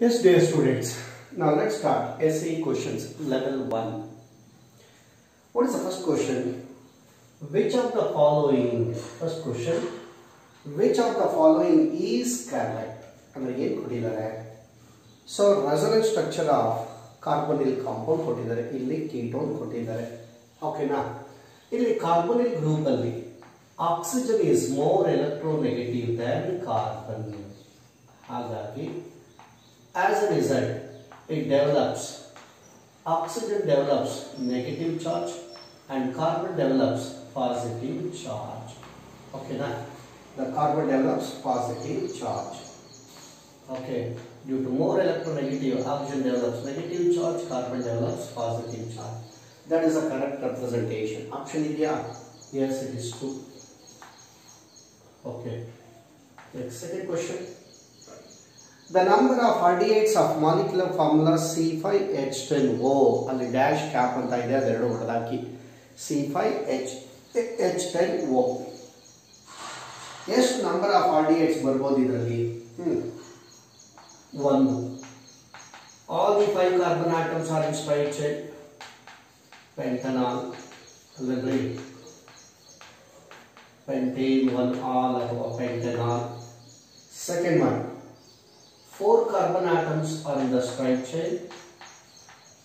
Yes, dear students. Now let's start SE questions level 1. What is the first question? Which of the following, first question, which of the following is correct? ಅಂದರೆ ಏನು ಕೊಟ್ಟಿದ್ದಾರೆ so resonant structure of carbonyl compound ಕೊಟ್ಟಿದ್ದಾರೆ ಇಲ್ಲಿ ketone ಕೊಟ್ಟಿದ್ದಾರೆ ಓಕೆನಾ ಇಲ್ಲಿ carbonyl ಗ್ರೂಪಲ್ಲಿ oxygen is more electronegative than carbon ಹಾಗಾಗಿ as a result it develops. Oxygen develops negative charge and carbon develops positive charge. Okay na? The carbon develops positive charge. Okay due to more electronegative oxygen develops negative charge carbon develops positive charge. That is a correct representation. Option idea yes it is true. Okay. Next second question the number of RDAs of molecular formula C5H10O ಅಲ್ಲಿ dash cap ಅಂತ ಇದೆ ಅದೆರಡು ಹೊಡೆದಾಕಿ C5H H10O ಎಷ್ಟು number of R D H ಬರ್ಬೋದು ಇದರಲ್ಲಿ ಒಂದು all the five carbon atoms are in straight chain pentanol ಅಲ್ಲದ್ರಿ pentane one all ಅಥವಾ ಪೆಂಟನಾಲ್ second one four carbon atoms are in the straight chain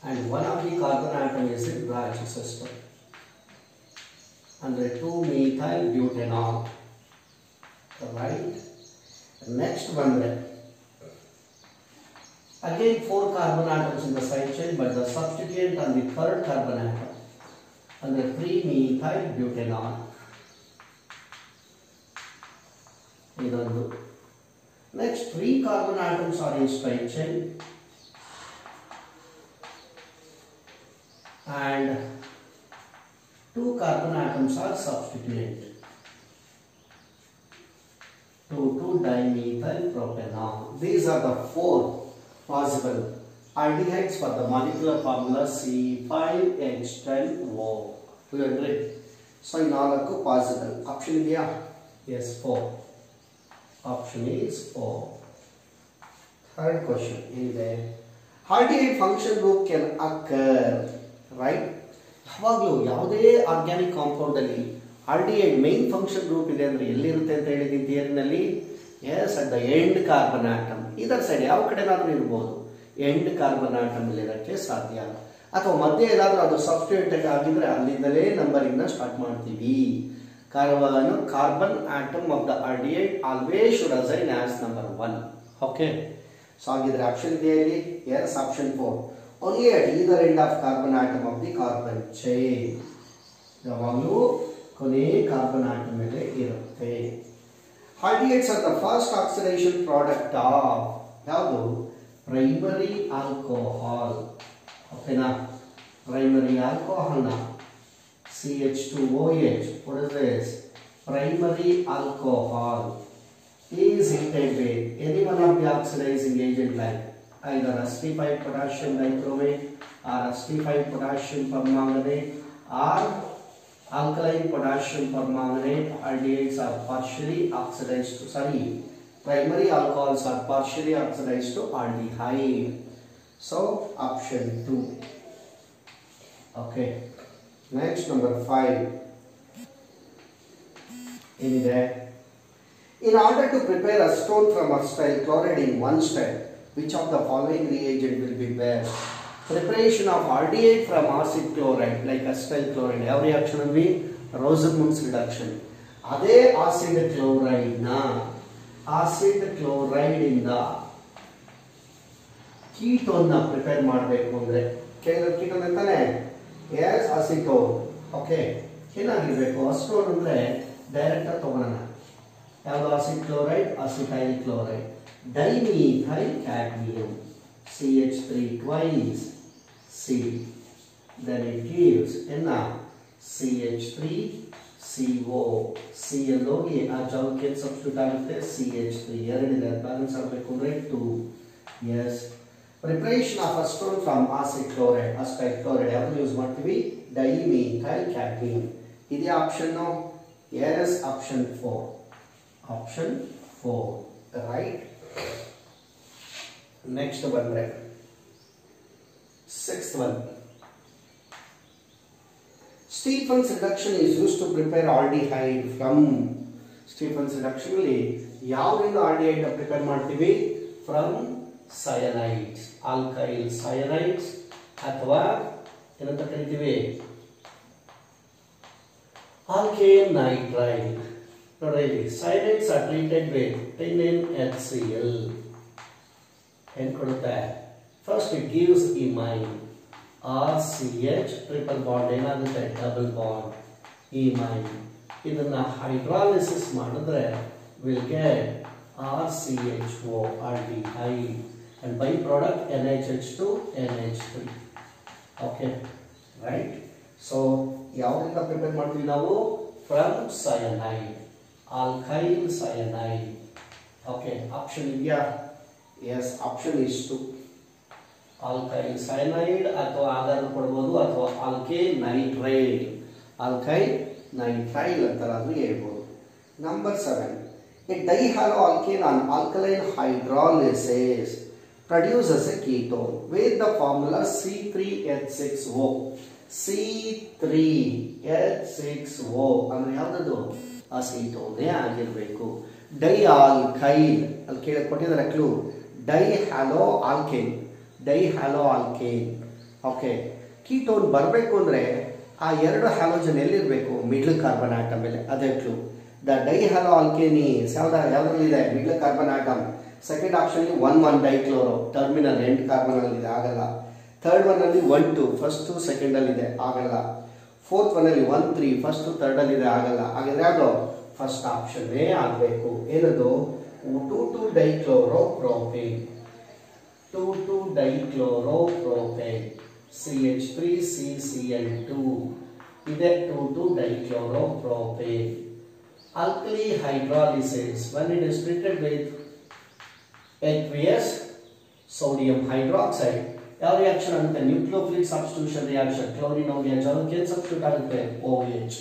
and one of the carbon atom is in branch system and the 2 methyl butanol right next one then again four carbon atoms in the side chain but the substituent on the third carbon atom and the 3 methyl butanol ಇದೊಂದು Next, three carbon atoms are in straight chain and two carbon atoms are substituent. 2,2-dimethyl propanol. These are the four possible aldehydes for the molecular formula C5H10O. Do you agree? So, in all possible. Option idea? Yes, four. Option is O. Third question in there. Hardy function group can occur, right? ಯಾವಾಗಲೂ ಯಾವುದೇ organic compound ಅಲ್ಲಿ aldehyde main function group ಇದೆ ಅಂದ್ರೆ ಎಲ್ಲಿರುತ್ತೆ ಅಂತ ಹೇಳಿದ್ದೀನಿ ಥಿಯರಿನಲ್ಲಿ as at the end carbon atom ಇದರ side ಯಾವ ಕಡೆನಾದ್ರೂ ಇರ್ಬೋದು ಎಂಡ್ ಕಾರ್ಬನ್ ಆಟಮ್ ಇರೋಕ್ಕೆ ಸಾಧ್ಯ ಅಥವಾ ಮಧ್ಯೆ ಏನಾದರೂ ಅದು ಸಬ್ಸ್ಟೇಟ್ ಆಗಿದ್ರೆ ಅಲ್ಲಿಂದಲೇ ನಂಬರಿಂದ ಸ್ಟಾರ್ಟ್ ಮಾಡ್ತೀವಿ Carbon, carbon atom of the aldehyde always should assign as number 1. Okay. So, ಹಾಗಿದ್ರೆ ಆಪ್ಷನ್ ಬಿ ಅಲ್ಲಿ as option four only at either end of carbon atom of the carbon chain ಯಾವಾಗಲೂ ಕೊನೆ ಕಾರ್ಬನ್ ಆಟಮ್ ಮೇಲೆ ಇರುತ್ತೆ. Aldehydes are the first oxidation product of ಯಾವುದು? Primary alcohol ಓಕೆನಾ primary ಆಲ್ಕೋಹಾಲ್ನ CH2OH. What is this? Primary alcohol is with any one of the oxidizing agent like either acidified potassium dichromate or acidified potassium permanganate or alkaline potassium permanganate aldehydes are partially oxidized to sorry primary alcohols are partially oxidized to aldehyde. So option 2. Okay. Number five. In there, in order to prepare a stone from a style chloride in one step, which of the following reagent will be best? Preparation of aldehyde from acid chloride, like acetyl chloride. ಯಾವ reaction ಅಲ್ಲಿ Rosenmund's reduction ಅದೇ acid ಕ್ಲೋರೈಡ್ನ acid chloride ಇಂದ ketone prepare ಮಾಡಬೇಕು ಅಂದ್ರೆ ಕೇಳಿದ್ರೆ ketone ಅಂತಾನೆ S acetone okay ಏನಾಗಿರ್ಬೇಕು ಅಸಿಟೋನ್ ಅಂದ್ರೆ ಡೈರೆಕ್ಟ್ ಆಗಿ ತಗೊಳ್ಳೋಣ ಯಾವುದು acid chloride acetyl chloride dimethyl cadmium C H three twice C then it gives ಎನ್ನ C H three C O C L ಹೋಗಿ ಆ ಜೌಲ್ಗೆ ಸಬ್ಸ್ಟಿಟ್ಯೂಟ್ ಆಗುತ್ತೆ ಸಿ ಎಚ್ ತ್ರೀ ಎರಡಿದೆ ಬ್ಯಾಲೆನ್ಸ್ ಆಗಬೇಕು ಅಂದ್ರೆ two S preparation of acetone from acid chloride acetyl chloride ಯಾವ್ದು use ಮಾಡ್ತೀವಿ ಡೈಮೀಥೈಲ್ cadmium ಇದೇ option yes option four option four right next ಬಂದ್ರೆ six one Stephens reduction is use to prepare aldehyde from Stephens reduction ಅಲ್ಲಿ ಯಾವ್ದ್ರಿಂದ aldehyde prepare ಮಾಡ್ತೀವಿ from ಸಯನೈಡ್ಸ್ alkyl cyanide ಅಥವಾ ಏನಂತ ಕರಿತೀವಿ? Alkane nitride ನೋಡ್ರಿ, ಇಲ್ಲಿ cyanides are treated with ten N H C L ಏನ್ ಕೊಡುತ್ತೆ first it gives imine R C H triple bond ಏನಾಗುತ್ತೆ? ಡಬಲ್ ಬಾಂಡ್ ಇಮೈನ್ ಇದನ್ನ ಹೈಡ್ರಾಲಿಸಿಸ್ ಮಾಡಿದ್ರೆ will get R C H O aldehyde and by product N H H two N H three okay right so ಯಾವ್ದ್ರಿಂದ prepare ಮಾಡ್ತೀವಿ ನಾವು from cyanide alkyl cyanide okay option ಇದೆಯಾ yes option is two alkyl cyanide ಅಥವಾ ಆಧಾರ ಕೊಡ್ಬೋದು ಅಥವಾ alkyl nitride alkyl ನೈಟ್ರೈಲ್ ಅಂತಾರಾದ್ರೂ ಹೇಳ್ಬೋದು number seven A dihalo alkane on alkaline hydrolysis produces a ketone with the formula C3H6O C3H6O ಅಂದ್ರೆ ಯಾವ್ದದು? ಅಸಿಟೋನೇ ಆಗಿರಬೇಕು. Dye alkyl ಅಲ್ಲಿ ಕೇಳಿ ಕೊಟ್ಟಿದ್ದಾರೆ clue di halo alkane di halo alkane okay ketone ಬರಬೇಕು ಅಂದ್ರೆ ಆ ಎರಡು ಹ್ಯಾಲೋಜನ್ ಎಲ್ಲಿರಬೇಕು? ಮಿಡ್ಲ್ ಕಾರ್ಬನ್ ಆಟಮ್ ಮೇಲೆ ಅದೇ clue the di halo alkanes ಯಾವಾಗಲೂ ಇದೆ middle carbon atom second option one one dichloro terminal end carbon ಅಲ್ಲಿ ಇದೆ ಆಗಲ್ಲ. ಥರ್ಡ್ ಒನ್ ಅಲ್ಲಿ ಒನ್ ಟು ಫಸ್ಟ್ ಸೆಕೆಂಡ್ ಅಲ್ಲಿ ಇದೆ ಆಗಲ್ಲ. ಫೋರ್ತ್ ಒನ್ ಅಲ್ಲಿ ಒನ್ ತ್ರೀ ಫಸ್ಟ್ ಥರ್ಡ್ ಅಲ್ಲಿ ಇದೆ ಆಗಲ್ಲ. ಹಾಗಾದ್ರೆ ಯಾವುದು? ಫಸ್ಟ್ ಆಪ್ಷನ್ನೇ ಆಗಬೇಕು. ಏನದು? Two two dichloro propane two two dichloro propane C H three C C L two ಇದೆ two two dichloro propane alkali hydrolysis, when it is treated with H3S, sodium hydroxide ಯಾವ ರಿಯಾಕ್ಷನ್ ಆಗುತ್ತೆ nucleophilic substitution reaction chlorine OH H ಏನು C ಆಗುತ್ತೆ OH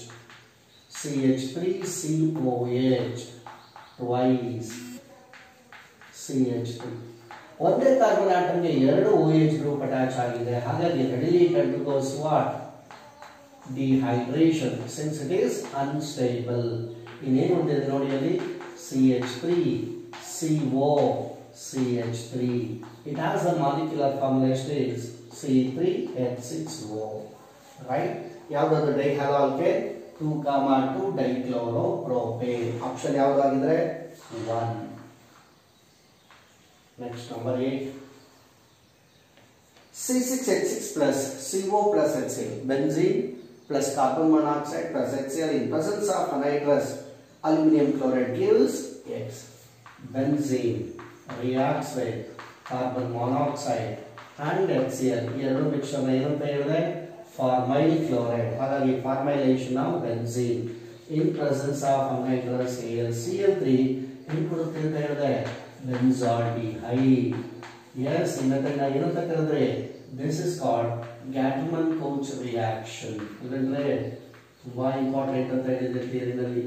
CH3COH twice. CH3 ಒಂದೇ ಕಾರ್ಬನ್ ಆಟಮ್ಗೆ ಎರಡು OH group attach ಆಗಿದೆ. ಹಾಗಾಗಿ readily undergoes what? Dehydration. Since it is unstable. ಇನ್ನೇನು ಹೊಂದಿದೆ ನೋಡಿ ಅಲ್ಲಿ? CH3 CO CH3. It has a molecular formulation is C3H6O. Right? ಯಾವುದಾದ್ರು ಡೈಹಾಲಾಲ್ಗೆ two comma two dichloro propane option ಯಾವುದಾಗಿದ್ರೆ one next number eight C six H six plus CO plus H C plus plus carbon plus plus H C L in presence of anhydrous aluminium chloride gives X benzene X. Benzene reacts and carbon C L HCl. ಎರಡು mixer ಏನಂತ ಹೇಳಿದೆ formyl chloride ಹಾಗಾಗಿ formylation of benzene in presence of anhydrous L C L three ಏನು ಕೊಡುತ್ತೆ ಅಂತ ಹೇಳಿದೆ benzaldehyde as method ಏನಂತ ಕರೆದ್ರೆ this is called Gattermann Koch reaction ಅಂದ್ರೆ ತುಂಬಾ ಇಂಪಾರ್ಟೆಂಟ್ ಅಂತ ಹೇಳಿದ್ರೆ ಥಿಯರಿನಲ್ಲಿ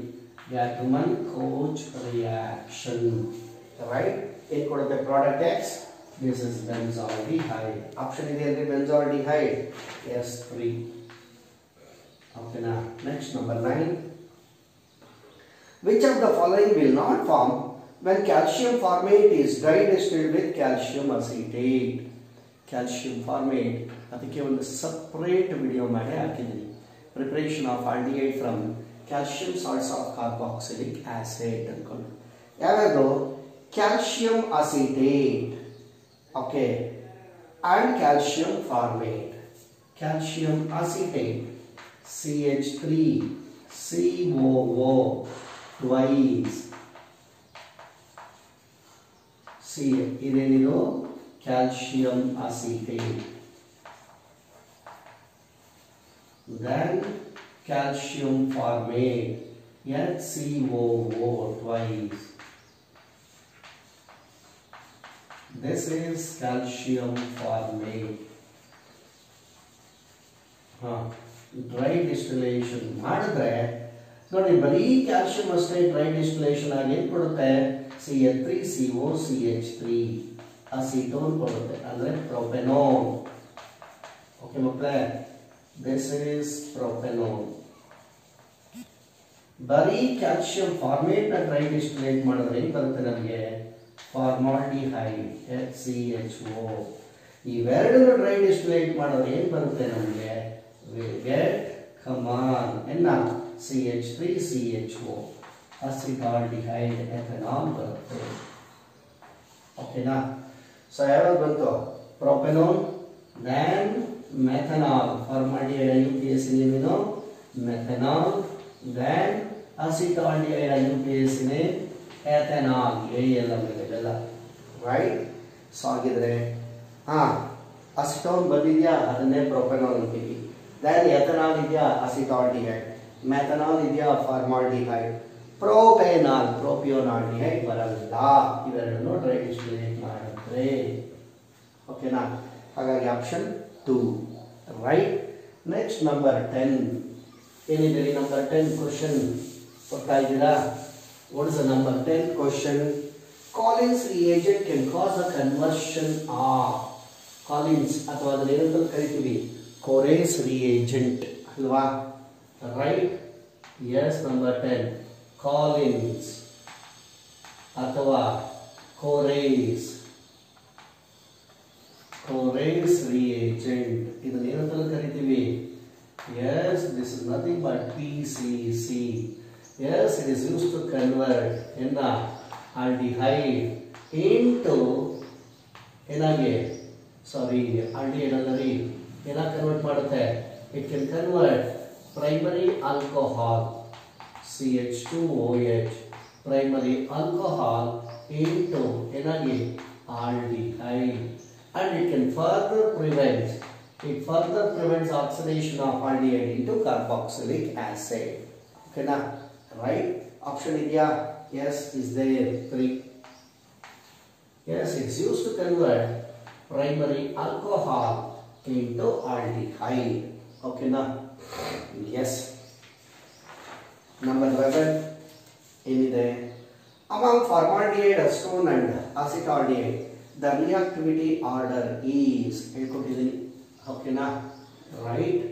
Gattermann Koch reaction right ಕೊಡುತ್ತೆ product X this is benzaldehyde option ಇದೆ ಅಂದ್ರೆ ಬೆನ್ಸಾಲ್ಡಿಹೈಡ್ ಎಸ್ ತ್ರೀ ಓಕೆನಾ next number nine Which of the following will not form when calcium formate is dry distilled with calcium acetate? Calcium formate ಅದಕ್ಕೆ ಒಂದು separate video ಮಾಡಿ ಹಾಕಿದ್ದೀನಿ preparation of aldehyde from calcium salts of carboxylic acid ಅನ್ಕೊಂಡು ಯಾವ್ಯಾವುದು calcium acetate okay and calcium formate calcium acetate C H three C O O twice C ಇದೇನಿದು calcium acetate then calcium formate HCOO twice this is calcium formate ಹಾ dry distillation ಮಾಡಿದ್ರೆ ನೋಡಿ ಬರೀ calcium ಅಷ್ಟೇ dry distillation ಆಗಿ ಏನು ಕೊಡುತ್ತೆ C H three C O C H three acetone ಕೊಡುತ್ತೆ ಅಂದ್ರೆ ಪ್ರೊಪೆನೋನ್ ಓಕೆ ಮಕ್ಕಳೇ ದಿಸ್ ಇಸ್ ಪ್ರೊಪೆನೋನ್ ಬರೀ ಕ್ಯಾಲ್ಸಿಯಂ ಫಾರ್ಮೇಟ್ ನ ಟ್ರೈ ಡಿಸ್ಟಿಲೇಟ್ ಮಾಡಿದ್ರೆ ಏನ್ ಬರುತ್ತೆ ನಮಗೆ formaldehyde H C H O ಇವೆರಡನ್ನು ಡ್ರೈ ಡಿಸ್ಟಿಲೇಟ್ ಮಾಡಿದ್ರೆ ಏನ್ ಬರುತ್ತೆ ನಮಗೆ ಗೆಟ್ ಕಮಾನ್ ಎನ್ನ C H three C H O acetaldehyde ethanol ಬರುತ್ತೆ ಓಕೆನಾ ಸೊ ಯಾವ್ದು ಬಂತು propanone then methanol formaldehyde I U P S ಏನೇನು methanol then acetaldehyde I U P S ethanol A ಎಲ್ಲ ಮೇಲೆ ರೈಟ್ ಸೊ ಹಾಗಿದ್ರೆ ಹಾ ಅಸಿಟೋನ್ ಬಂದಿದ್ಯಾ ಅದನ್ನೇ ಪ್ರೊಪೆನಾಲ್ ಅಂತೀವಿ ದೆನ್ ಎಥನಾಲ್ ಇದೆಯಾ ಅಸಿಟಾಲ್ಡಿಹೈಡ್ ಮೆಥನಾಲ್ ಇದೆಯಾ ಫಾರ್ಮಾಲ್ಡಿಹೈಡ್ ಪ್ರೋಪೆನಾಲ್ ಪ್ರೋಪಿಯೋನಾಲ್ಡಿಹೈಡ್ ಬರಲ್ಲ ಇವೆರಡನ್ನು ಡ್ರೈ ಡಿಸ್ಟಿಲೇಟ್ ಮಾಡಿದ್ರೆ ಓಕೆನಾ ಹಾಗಾಗಿ option two right next number ten ಏನಿದೆ ನಂಬರ್ ಟೆನ್ ಕ್ವಶನ್ ಕೊಡ್ತಾ ಇದ್ದೀರಾ what is the number ten question Collins reagent can cause a conversion of Collins ಅಥವಾ ಅದನ್ನ ಏನಂತ ಕರಿತೀವಿ ಕೋರೇಸ್ ರಿಯೇಜೆಂಟ್ ಅಲ್ವಾ right yes number ten Collins ಅಥವಾ ಕೋರೇಸ್ ಕೋರೇಸ್ ರಿಯೇಜೆಂಟ್ ಇದನ್ನ ಏನಂತ ಕರಿತೀವಿ yes this is nothing but P C C yes it is use to convert ಎನ್ನ ಆಲ್ಡಿಹೈಡ್ ಇಂಟು ಏನಾಗಿ ಸಾರಿ ಆಲ್ಡಿಹೈಡ್ ಅಲ್ಲರಿ ಏನಾಗಿ ಕನ್ವರ್ಟ್ ಮಾಡುತ್ತೆ it can convert primary alcohol C H two O H primary alcohol into ಏನಾಗಿ aldehyde and it can further prevent it further prevents oxidation of aldehyde into carboxylic acid okay na right option idea yes is there three yes it's used to convert primary alcohol into aldehyde okay na yes number 11 ಏನಿದೆ among formaldehyde acetone and acetaldehyde the reactivity order is ಹೇಳ್ಕೊಟ್ಟಿದ್ದೀನಿ ಓಕೆನಾ right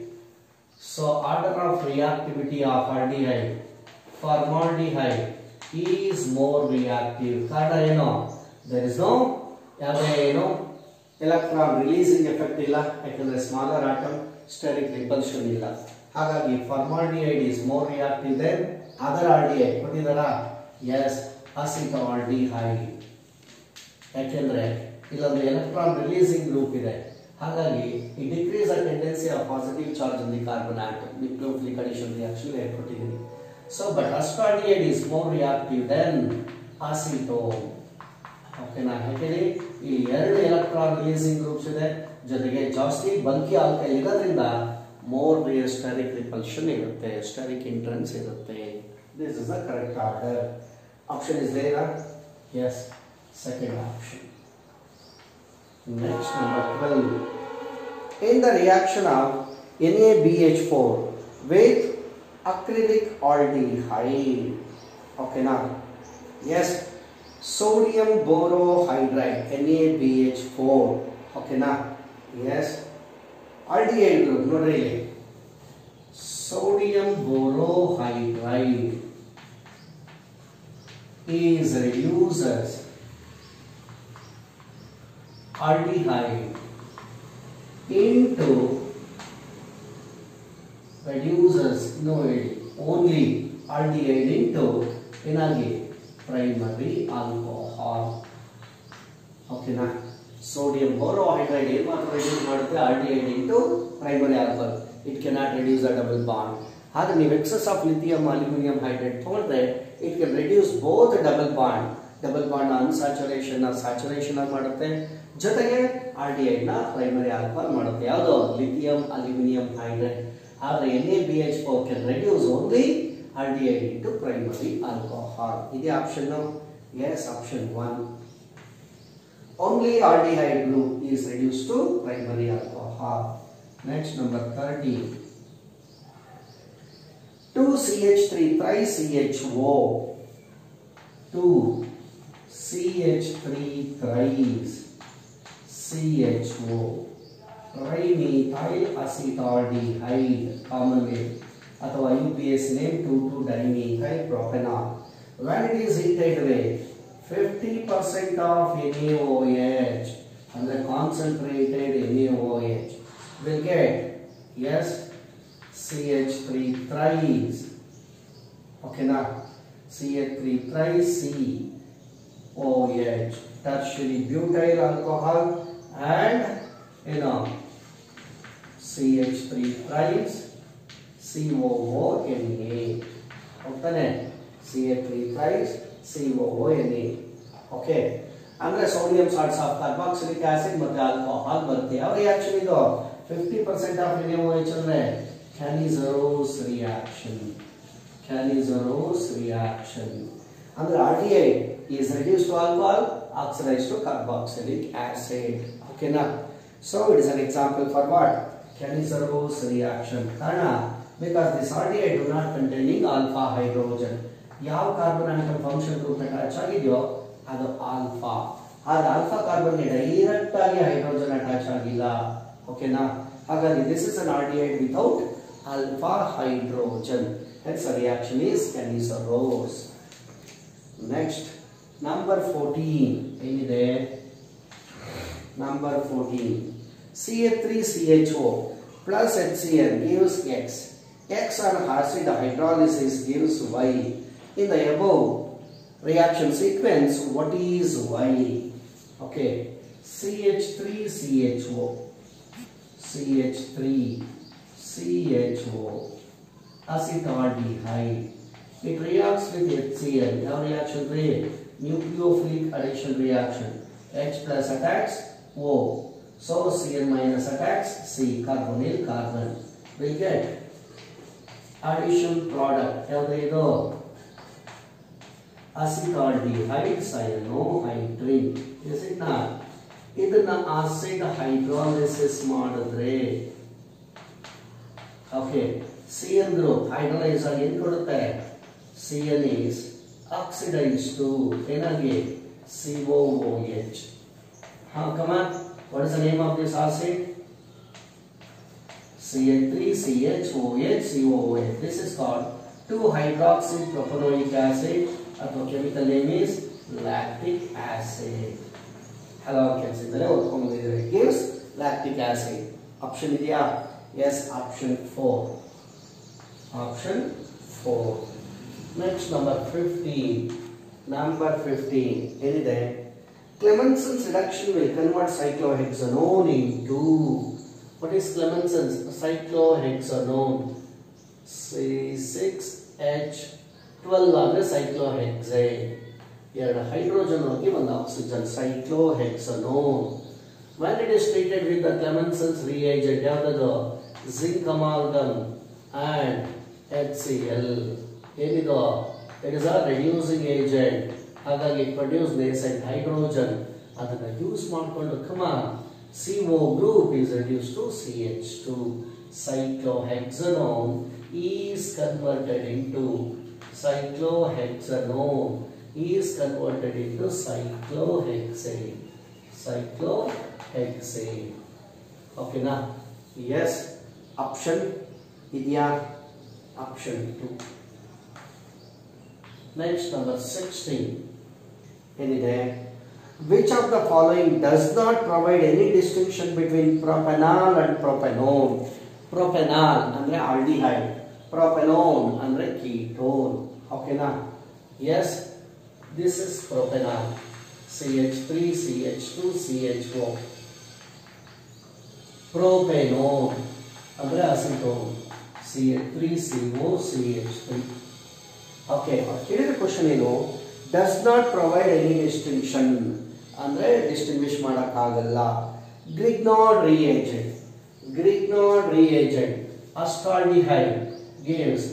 so order of reactivity of aldehyde formaldehyde Is more reactive ಕಾರಣ ಏನು? There is no ಯಾವುದೇ ಏನು electron releasing effect ಇಲ್ಲ, ಯಾಕಂದ್ರೆ smaller atom steric repulsion ಇಲ್ಲ. ಹಾಗಾಗಿ formaldehyde is more reactive then other aldehyde ಕೊಟ್ಟಿದ್ದಾರಾ? S acetaldehyde ಯಾಕೆಂದರೆ ಇಲ್ಲೊಂದು ಎಲೆಕ್ಟ್ರಾನ್ ರಿಲೀಸಿಂಗ್ ಗ್ರೂಪ್ ಇದೆ. ಹಾಗಾಗಿ ಈ decrease a tendency of positive charge in the carbon atom nucleophilic addition reaction ಹೇಳ್ಕೊಟ್ಟಿದ್ದೀನಿ So but acetaldehyde is more reactive then acetone ಓಕೆನಾ ಯಾಕೆಂದ್ರೆ ಈ ಎರಡು electron releasing groups ಇದೆ ಜೊತೆಗೆ ಜಾಸ್ತಿ ಬಲ್ಕಿ ಆಲ್ಕೈಲ್ ಇರೋದ್ರಿಂದ ಮೋರ್ ಸ್ಟೆರಿಕ್ ರಿಪಲ್ಷನ್ ಇರುತ್ತೆ ಸ್ಟೆರಿಕ್ ಇಂಟ್ರೆನ್ಸ್ ಇರುತ್ತೆ this is the correct order option is Dera yes second option. Next number 12. In the reaction of NaBH4 with acrylic aldehyde. Okay now. Yes. Sodium borohydride NaBH4. Okay now. Yes. Aldehyde group. No really. Sodium borohydride is reduces aldehyde into reduces no only aldehyde into ಏನಾಗಿ? Primary alcohol ಓಕೆನಾ sodium borohydride ಏನು ಮಾತ್ರ reduce ಮಾಡುತ್ತೆ? Aldehyde into primary alcohol it cannot reduce a double bond ಆದರೆ ನೀವು excess of lithium aluminium hydride ತಗೊಂಡ್ರೆ it can reduce both double bond double bond unsaturation saturation ಮಾಡುತ್ತೆ. ಜೊತೆಗೆ ಆಲ್ಡಿಹೈಡ್ನ ಪ್ರೈಮರಿ ಆಲ್ಕೋಹಾಲ್ ಮಾಡುತ್ತೆ. ಯಾವುದು? Lithium aluminium hydride or the NaBH4 can reduce only aldehyde into primary alcohol. Is the option now? Yes, option 1. Only aldehyde group is reduced to primary alcohol. Next number 30. 2CH3 CHO 2-ch3-3-ch4 trimethyl acetaldehyde common name ಅಥವಾ U P S name two two dimethyl propanal when it is heated with 50% of NaOH and the concentrated NaOH will get yes CH3 thrice okay now CH3 thrice C OH tertiary butyl alcohol and you know CH3 thrice COONA ಹೋಗ್ತಾನೆ C A three thrice C O N A okay ಅಂದ್ರೆ sodium salts of carboxylic acid ಮತ್ತೆ alcohol ಬರುತ್ತೆ ಯಾವ reaction ಇದು fifty percent of N H ಅಂದ್ರೆ Cannizzaro's reaction Cannizzaro's reaction ಅಂದ್ರೆ R D I is reduce to alcohol oxidise to carboxylic acid ಓಕೆನಾ so it is an example for what Cannizzaro Reaction ಕಾರಣ because this aldehyde do not containing alpha hydrogen ಯಾವ carbon function group attach ಆಗಿದೆಯೋ ಅದು alpha ಆದ್ರೆ alpha carbon direct ಆಗಿ hydrogen attach ಆಗಿಲ್ಲ. ಓಕೆನಾ ಹಾಗಾಗಿ this is an aldehyde without alpha hydrogen hence reaction is Cannizzaro's next number fourteen ಏನಿದೆ? Number fourteen CH3CHO plus HCl gives X. X on acid hydrolysis gives Y. In the above reaction sequence, what is Y? Okay, CH3CHO. CH3CHO. Acetaldehyde. It reacts with HCl. Now reaction rate. Nucleophilic addition reaction. H plus attacks O. So Cn minus attacks C, carbonyl carbon. We get addition product. Everydo acetaldehyde cyanohydrin. Is it not? ಇದನ್ನ acid hydrolysis ಮಾಡಿದ್ರೆ okay C N group hydrolyse ಆಗಿ ಏನ್ ಕೊಡುತ್ತೆ C N is oxidise to ಏನಾಗಿ C O H ಹಾ come on What is the name of this acid? CN3CHOHCOOH. This is called 2-hydroxy propanoic acid or the chemical name is lactic acid. Hello, can see the name gives lactic acid. Option is Yes, option 4. Option 4. Next, number 15. Number 15. Any day. Clemenson's reduction will convert cyclohexanone into what is Clemenson's cyclohexanone? C6H12 ಅಂದ್ರೆ cyclohexane ಎರಡು hydrogen ಹೋಗಿ ಒಂದು oxygen cyclohexanone when it is treated with the Clemenson's reagent ಯಾವ್ದದು zinc amalgam and HCl ಏನಿದು it is a reducing agent ಹಾಗಾಗಿ produce nascent hydrogen ಅದನ್ನ use ಮಾಡಿಕೊಂಡು ಕಮ C O group is reduce to C H two cyclohexanone is converted into cyclohexanone is converted into cyclohexane cyclohexane okay na yes option idya option 2 next number 16 ಏನಿದೆ which of the following does not provide any distinction between propanal and propanone propanal ಅಂದ್ರೆ aldehyde propanone ಅಂದ್ರೆ ketone ಓಕೆನಾ yes this is propanal C H three C H two C H O propanone ಅಂದ್ರೆ acetone C H three C O C H three okay ಕೇಳಿದ question ಏನು does not provide any distinction ಅಂದರೆ distinguish ಮಾಡೋಕ್ಕಾಗಲ್ಲ Grignard reagent Grignard reagent acetaldehyde gives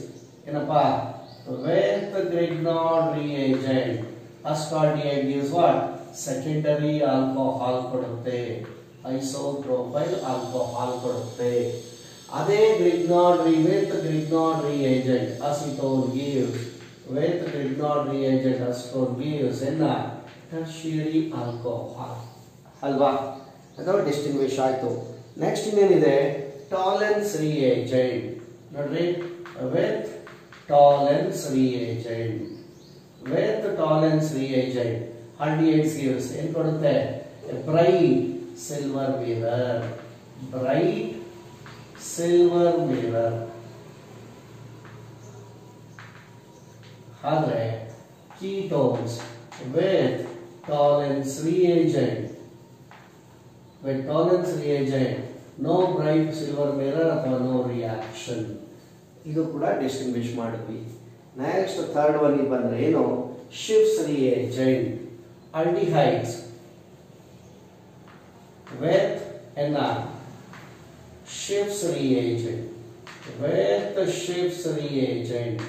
ಏನಪ್ಪ with Grignard reagent acetaldehyde gives what secondary alcohol ಕೊಡುತ್ತೆ ಐಸೋಪ್ರೋಪೈಲ್ alcohol ಕೊಡುತ್ತೆ ಅದೇ Grignard re with Grignard reagent acetone gives with Grignard reagent acetone gives in a tertiary alcohol. ಅಲ್ವಾ ಅಥವಾ distinguish ಆಯಿತು next ಇನ್ನೇನಿದೆ Tollens reagent ನೋಡ್ರಿ with Tollens reagent with Tollens reagent R D X gives ಏನು ಕೊಡುತ್ತೆ bright silver mirror bright silver mirror ಆದರೆ ketones with tolerance reagent with tolerance reagent no bright silver mirror ಅಥವಾ no reaction ಇದು ಕೂಡ distinguish ಮಾಡಿದ್ವಿ next third one ಬಂದ್ರೆ ಏನು Schiff's reagent aldehydes with NR Schiff's reagent with the Schiff's reagent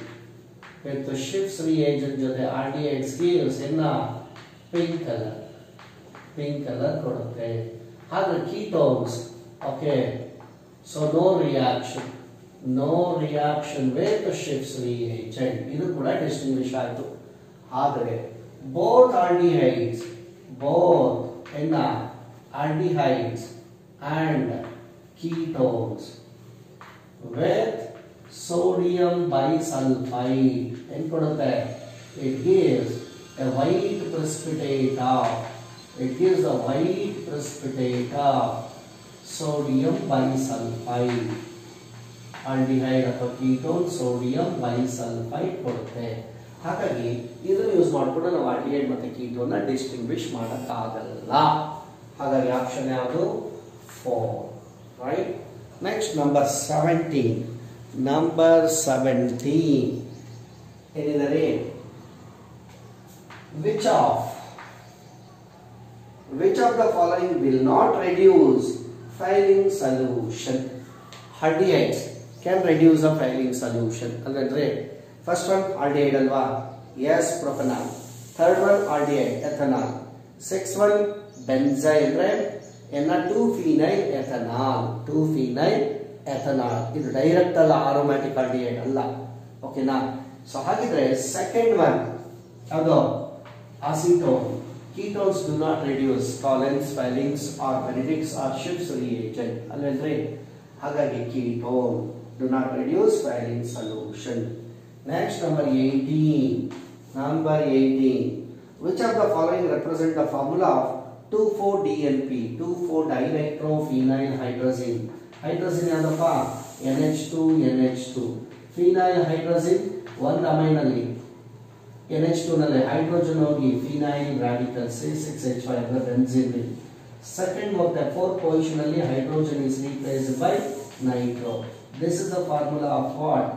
with the ship's reagent ಜೊತೆ R D X gives in a pink color. Pink color ಕೊಡುತ್ತೆ ಹಾಗೆ ketones. Okay. So no reaction. No reaction with the ship's reagent. ಇದು ಕೂಡ distinguish ಆಯಿತು ಆದರೆ both aldehydes, both in a aldehydes and ketones with sodium bisulfite ಏನು ಕೊಡುತ್ತೆ. It gives a white precipitate of it gives a white precipitate of sodium bisulfite aldehyde ಅಥವಾ ketone sodium bisulfide ಕೊಡುತ್ತೆ. ಹಾಗಾಗಿ ಇದನ್ನು ಯೂಸ್ ಮಾಡಿಕೊಂಡು ನಾವು ಆಲ್ಡಿಹೈಡ್ ಮತ್ತು ಕೀಟೋನ distinguish ಮಾಡೋಕ್ಕಾಗಲ್ಲ. ಹಾಗಾಗಿ ಆಪ್ಷನ್ ಯಾವುದು? Four right next number seventeen Number 17. It is arranged. Which of? Which of the following will not reduce failing solution? Aldehydes can reduce a failing solution. Alright, First one aldehyde alwa. Yes, propanol. Third one aldehyde ethanol. Sixth one benzyl, right? Na 2 phenyl ethanol. 2 phenyl ethanol ಇದು direct ಅಲ್ಲ aromatic aldehyde ಅಲ್ಲ. ಓಕೆನಾ so ಹಾಗಿದ್ರೆ second ma'am ಅದು acetone ketones do not reduce Tollens Fehling's or Benedict's or Schiff's reaction ಅಲ್ಲಂದ್ರೆ ಹಾಗಾಗಿ ketone do not reduce Fehling solution next number eighteen number eighteen which are the following represent the formula of two four D N P two four dinitro phenyl hydrazine hydrazine ಯಾವ್ದಪ್ಪ NH2 NH2 phenyl hydrazine ಒಂದು amine ಅಲ್ಲಿ NH2 ನಲ್ಲಿ hydrogen ಹೋಗಿ phenyl radical C6H5 ಅಂದ್ರೆ benzene second ಹೋಗ್ತಾ fourth position ಅಲ್ಲಿ hydrogen is replaced by nitro this is the formula of what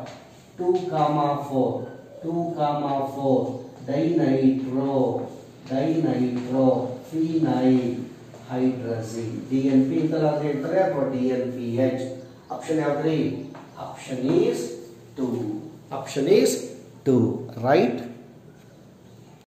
2 comma 4 2 comma 4 dinitro dinitro phenyl ಹೈಡ್ರಜಿನ್ DNP ಅಂತ ಹೇಳ್ತಾರೆ ಅಥವಾ DNPH option ಯಾವ್ದ್ರಿ option is 2 option is 2 right